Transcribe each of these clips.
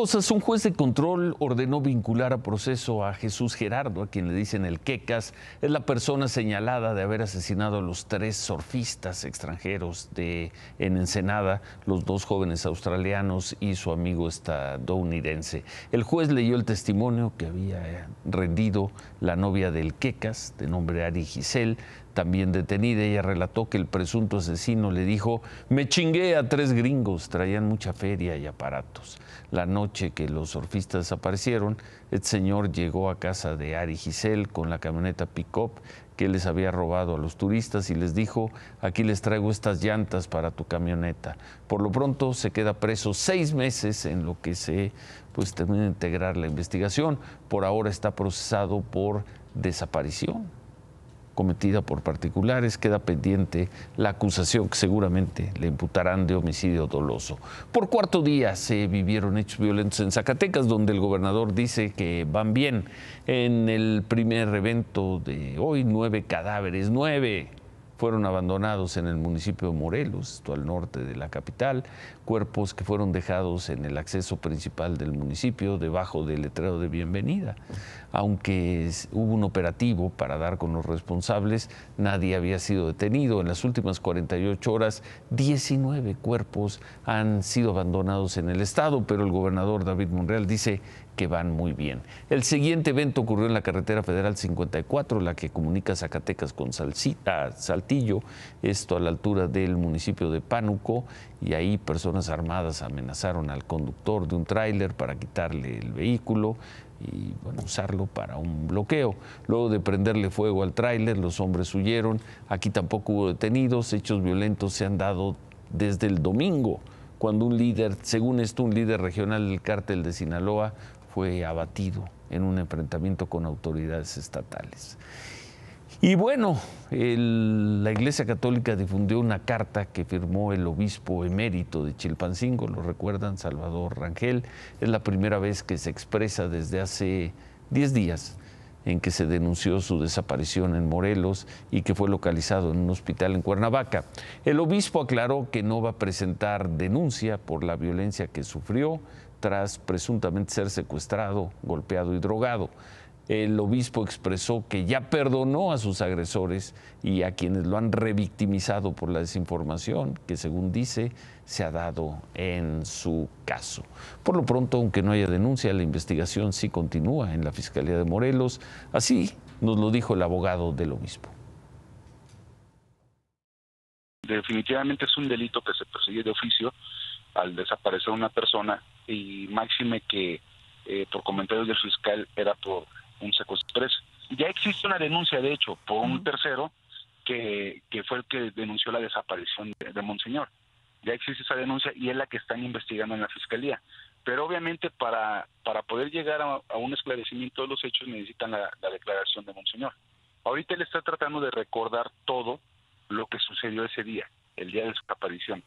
un juez de control ordenó vincular a proceso a Jesús Gerardo, a quien le dicen el Quecas. Es la persona señalada de haber asesinado a los tres surfistas extranjeros de, en Ensenada, los dos jóvenes australianos y su amigo estadounidense. El juez leyó el testimonio que había rendido la novia del Quecas, de nombre Ari Giselle, también detenida. Ella relató que el presunto asesino le dijo, me chingué a tres gringos, traían mucha feria y aparatos. La noche que los surfistas desaparecieron, el señor llegó a casa de Ari Giselle con la camioneta pick-up que les había robado a los turistas y les dijo, aquí les traigo estas llantas para tu camioneta. Por lo pronto se queda preso seis meses en lo que se pues, termina de integrar la investigación. Por ahora está procesado por desaparición cometida por particulares, queda pendiente la acusación que seguramente le imputarán de homicidio doloso. Por cuarto día se vivieron hechos violentos en Zacatecas, donde el gobernador dice que van bien. En el primer evento de hoy, nueve cadáveres, nueve fueron abandonados en el municipio de Morelos, esto al norte de la capital, cuerpos que fueron dejados en el acceso principal del municipio, debajo del letrero de bienvenida. Aunque hubo un operativo para dar con los responsables, nadie había sido detenido. En las últimas 48 horas, 19 cuerpos han sido abandonados en el estado, pero el gobernador David Monreal dice que van muy bien. El siguiente evento ocurrió en la carretera federal 54, la que comunica Zacatecas con Saltillo, esto a la altura del municipio de Pánuco, y ahí personas armadas amenazaron al conductor de un tráiler para quitarle el vehículo y usarlo para un bloqueo. Luego de prenderle fuego al tráiler, los hombres huyeron. Aquí tampoco hubo detenidos. Hechos violentos se han dado desde el domingo, cuando un líder, según esto, un líder regional del cártel de Sinaloa fue abatido en un enfrentamiento con autoridades estatales. Y bueno, la Iglesia Católica difundió una carta que firmó el obispo emérito de Chilpancingo, lo recuerdan, Salvador Rangel. Es la primera vez que se expresa desde hace 10 días en que se denunció su desaparición en Morelos y que fue localizado en un hospital en Cuernavaca. El obispo aclaró que no va a presentar denuncia por la violencia que sufrió, tras presuntamente ser secuestrado, golpeado y drogado. El obispo expresó que ya perdonó a sus agresores y a quienes lo han revictimizado por la desinformación que, según dice, se ha dado en su caso. Por lo pronto, aunque no haya denuncia, la investigación sí continúa en la Fiscalía de Morelos. Así nos lo dijo el abogado del obispo. Definitivamente es un delito que se persigue de oficio al desaparecer una persona y máxime que eh, por comentarios del fiscal era por un secuestro. Ya existe una denuncia, de hecho, por un tercero que, que fue el que denunció la desaparición de, Monseñor. Ya existe esa denuncia y es la que están investigando en la fiscalía. Pero obviamente para, para poder llegar a, un esclarecimiento de los hechos necesitan la, la declaración de Monseñor. Ahorita él está tratando de recordar todo lo que sucedió ese día, el día de su aparición.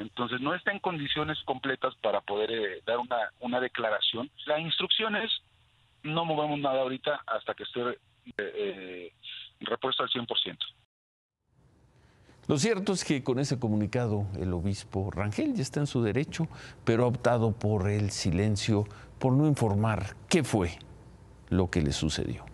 Entonces no está en condiciones completas para poder eh, dar una, una declaración. La instrucción es no movemos nada ahorita hasta que esté eh, eh repuesto al 100%. Lo cierto es que con ese comunicado el obispo Rangel ya está en su derecho, pero ha optado por el silencio, por no informar qué fue lo que le sucedió.